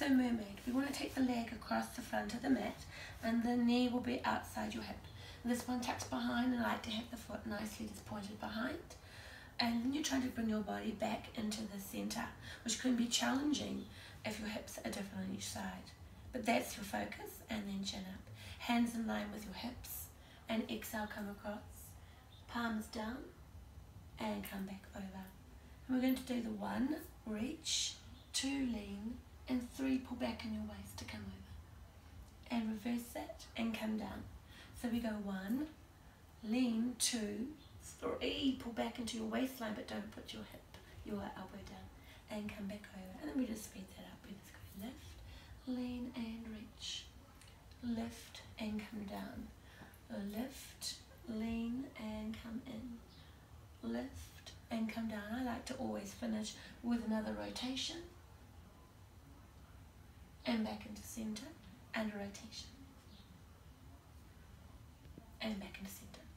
So mermaid, we want to take the leg across the front of the mat and the knee will be outside your hip. This one tucks behind and I like to have the foot nicely just pointed behind. And then you're trying to bring your body back into the center, which can be challenging if your hips are different on each side. But that's your focus and then chin up. Hands in line with your hips and exhale, come across. Palms down and come back over. And we're going to do the one, reach, two, lean, pull back in your waist to come over. And reverse that and come down. So we go one, lean, two, three, pull back into your waistline, but don't put your hip, your elbow down, and come back over. And then we just speed that up. We just go lift, lean, and reach. Lift and come down. Lift, lean, and come in. Lift and come down. I like to always finish with another rotation and back into center and rotation. And back into center